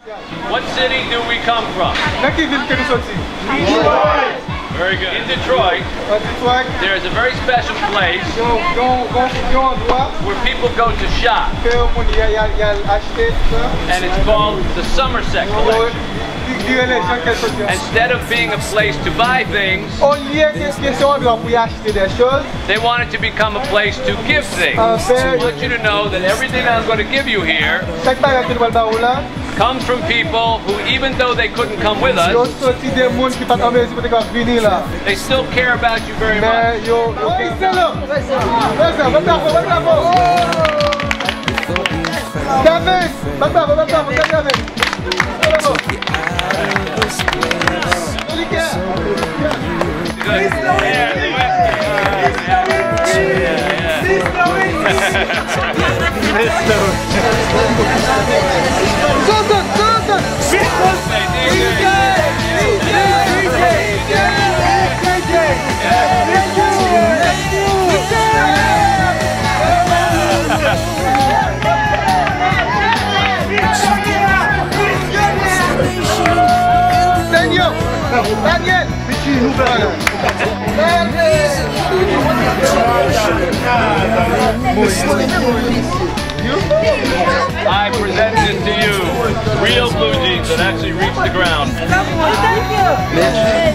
What city do we come from? Nan ki vil ke nou soti? Very good. In Detroit, Detroit, there's a very special place where people go to shop, and it's called the Somerset Collection. di dire les gens kel soti an. Instead of being a place to buy things, On liye ke kesyon endroit pou y achete des choses. they want it to become a place to give things. En I want you to know that everything I'm going to give you here chak bagay ke nou bal ba ou la, comes from people who, even though they couldn't come with yon us, soti de moun ki pat anmezi pou te kwa vini la. they still care about you very much. Men Daniel! Bici! I present it to you, real blue jeans that actually reach the ground. And it's